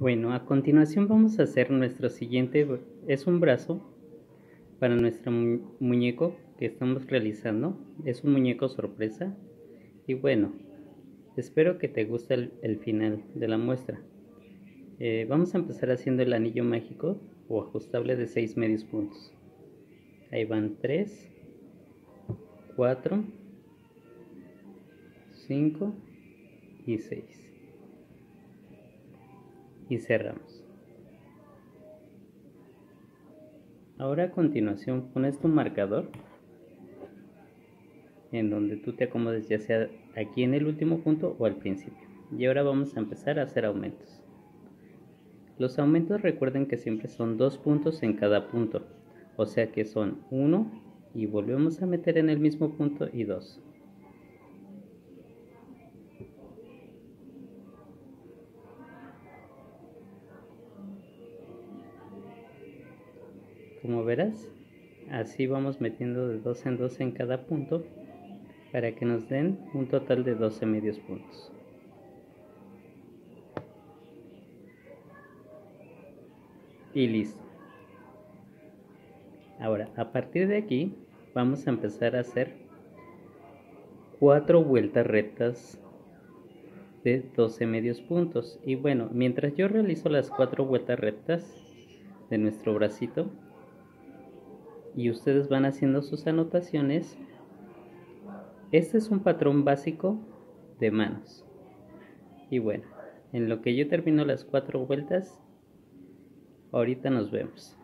Bueno, a continuación vamos a hacer nuestro siguiente, es un brazo para nuestro muñeco que estamos realizando. Es un muñeco sorpresa. Y bueno, espero que te guste el, final de la muestra. Eh, vamos a empezar haciendo el anillo mágico o ajustable de 6 medios puntos. Ahí van 3, 4, 5 y 6 y cerramos. Ahora a continuación pones tu marcador en donde tú te acomodes ya sea aquí en el último punto o al principio. Y ahora vamos a empezar a hacer aumentos. Los aumentos recuerden que siempre son dos puntos en cada punto, o sea que son uno y volvemos a meter en el mismo punto y dos. Como verás así vamos metiendo de 2 en 2 en cada punto para que nos den un total de 12 medios puntos. Y listo. Ahora a partir de aquí vamos a empezar a hacer cuatro vueltas rectas de 12 medios puntos. Y bueno mientras yo realizo las cuatro vueltas rectas de nuestro bracito y ustedes van haciendo sus anotaciones. Este es un patrón básico de manos. Y bueno, en lo que yo termino las cuatro vueltas, ahorita nos vemos.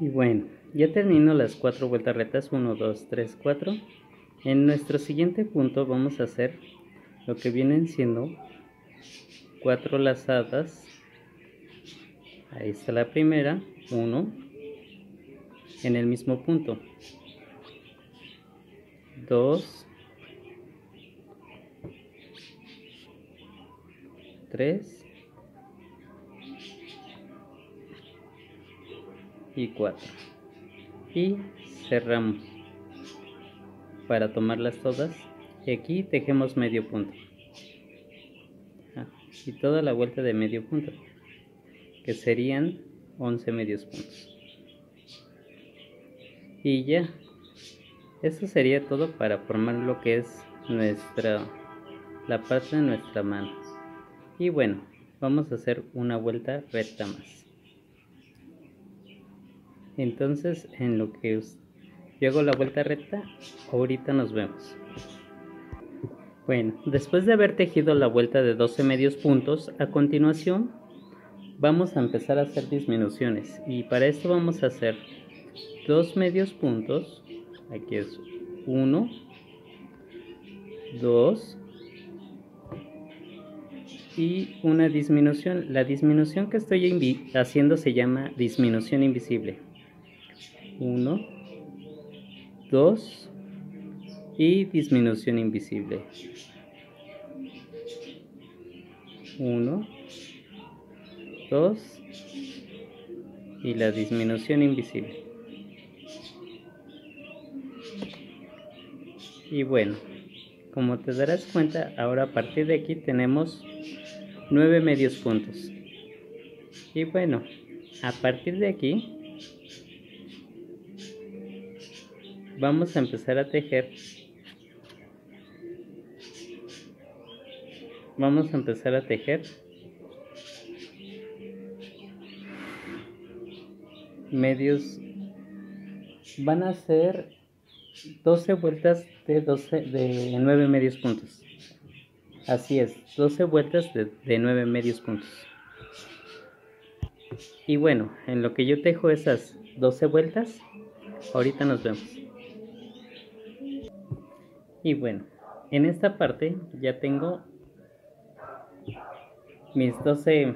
Y bueno, ya termino las cuatro vueltas retas, 1, 2, 3, 4. En nuestro siguiente punto vamos a hacer lo que vienen siendo cuatro lazadas. Ahí está la primera, 1, en el mismo punto. 2, 3 y 4. Y cerramos para tomarlas todas. Y aquí tejemos medio punto. Ah, y toda la vuelta de medio punto, que serían 11 medios puntos y ya. Eso sería todo para formar lo que es nuestra la parte de nuestra mano. Y bueno vamos a hacer una vuelta recta más. Entonces en lo que yo hago la vuelta recta ahorita nos vemos. Bueno después de haber tejido la vuelta de 12 medios puntos a continuación vamos a empezar a hacer disminuciones. Y para esto vamos a hacer dos medios puntos. Aquí es 1 2 y una disminución. La disminución que estoy haciendo se llama disminución invisible. 1 2 y disminución invisible. 1 2 y la disminución invisible y bueno como te darás cuenta ahora a partir de aquí tenemos nueve medios puntos. Y bueno a partir de aquí vamos a empezar a tejer. Vamos a empezar a tejer. Medios van a ser 12 vueltas de, 12, de 9 medios puntos. Así es, 12 vueltas de, de 9 medios puntos. Y bueno, en lo que yo tejo esas 12 vueltas, ahorita nos vemos. Y bueno, en esta parte ya tengo mis 12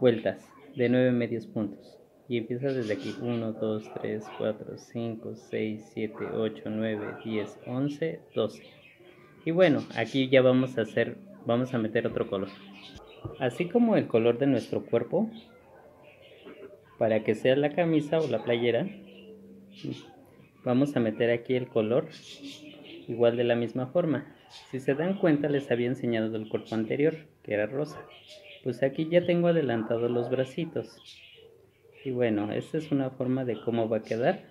vueltas de 9 medios puntos y empieza desde aquí 1, 2, 3, 4, 5, 6, 7, 8, 9, 10, 11, 12 y bueno aquí ya vamos a hacer vamos a meter otro color así como el color de nuestro cuerpo para que sea la camisa o la playera vamos a meter aquí el color igual de la misma forma Si se dan cuenta les había enseñado el cuerpo anterior, que era rosa. Pues aquí ya tengo adelantado los bracitos. Y bueno, esta es una forma de cómo va a quedar.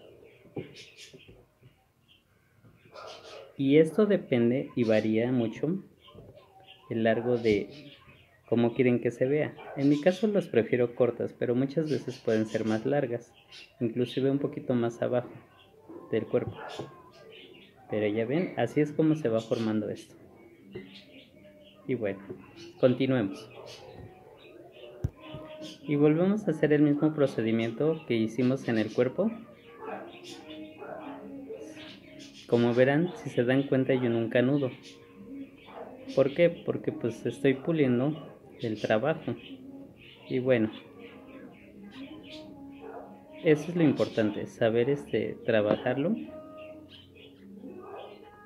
Y esto depende y varía mucho el largo de cómo quieren que se vea. En mi caso las prefiero cortas, pero muchas veces pueden ser más largas, inclusive un poquito más abajo del cuerpo. Pero ya ven, así es como se va formando esto. Y bueno, continuemos. Y volvemos a hacer el mismo procedimiento que hicimos en el cuerpo. Como verán, si se dan cuenta yo nunca nudo. ¿Por qué? Porque pues estoy puliendo el trabajo. Y bueno, eso es lo importante, saber este trabajarlo.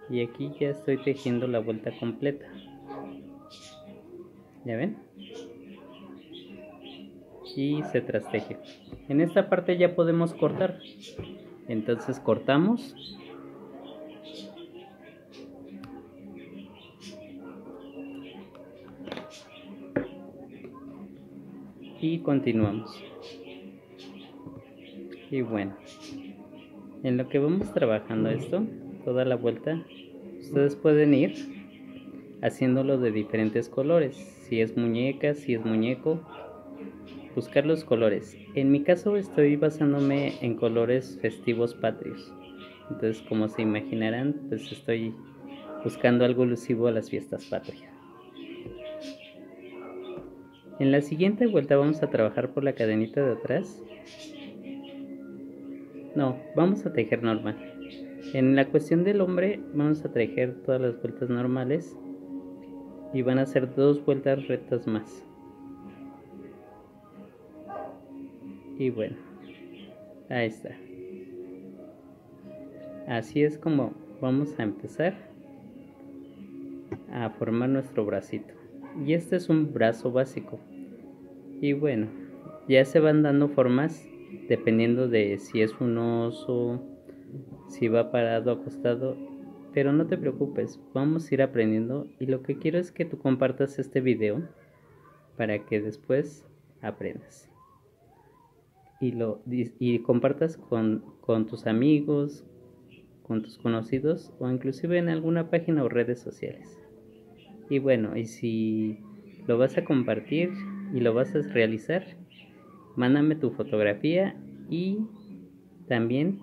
Y aquí ya estoy tejiendo la vuelta completa. ¿Ya ven? Y se trasteje. En esta parte ya podemos cortar. Entonces cortamos y continuamos y bueno en lo que vamos trabajando esto toda la vuelta ustedes pueden ir haciéndolo de diferentes colores si es muñeca si es muñeco buscar los colores en mi caso estoy basándome en colores festivos patrios entonces como se imaginarán pues estoy buscando algo alusivo a las fiestas patrias en la siguiente vuelta vamos a trabajar por la cadenita de atrás. No, vamos a tejer normal. En la cuestión del hombre vamos a tejer todas las vueltas normales y van a ser dos vueltas rectas más. Y bueno, ahí está. Así es como vamos a empezar a formar nuestro bracito. Y este es un brazo básico. Y bueno ya se van dando formas dependiendo de si es un oso si va parado acostado. Pero no te preocupes vamos a ir aprendiendo. Y lo que quiero es que tú compartas este video para que después aprendas y lo y compartas con, con tus amigos con tus conocidos o inclusive en alguna página o redes sociales y bueno, y si lo vas a compartir y lo vas a realizar, mándame tu fotografía y también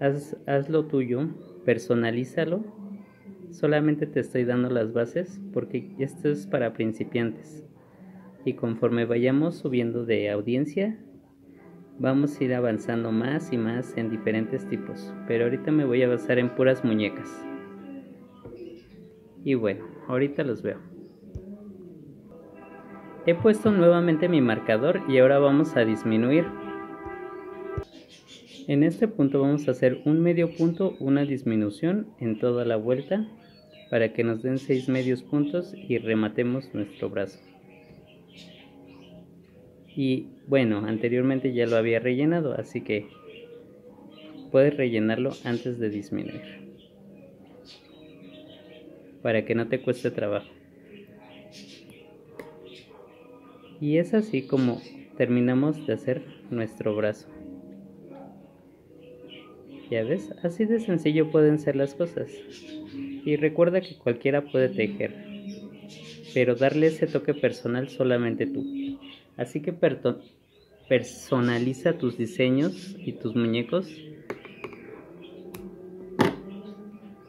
haz, haz lo tuyo, personalízalo. Solamente te estoy dando las bases porque esto es para principiantes. Y conforme vayamos subiendo de audiencia, vamos a ir avanzando más y más en diferentes tipos. Pero ahorita me voy a basar en puras muñecas. Y bueno, ahorita los veo. He puesto nuevamente mi marcador y ahora vamos a disminuir. En este punto vamos a hacer un medio punto, una disminución en toda la vuelta para que nos den 6 medios puntos y rematemos nuestro brazo. Y bueno, anteriormente ya lo había rellenado, así que puedes rellenarlo antes de disminuir para que no te cueste trabajo. Y es así como terminamos de hacer nuestro brazo. Ya ves, así de sencillo pueden ser las cosas. Y recuerda que cualquiera puede tejer, pero darle ese toque personal solamente tú. Así que personaliza tus diseños y tus muñecos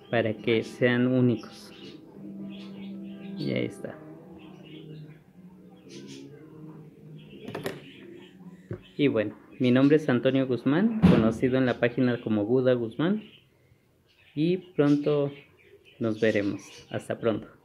para que sean únicos. Y ahí está. Y bueno, mi nombre es Antonio Guzmán, conocido en la página como Buda Guzmán. Y pronto nos veremos. Hasta pronto.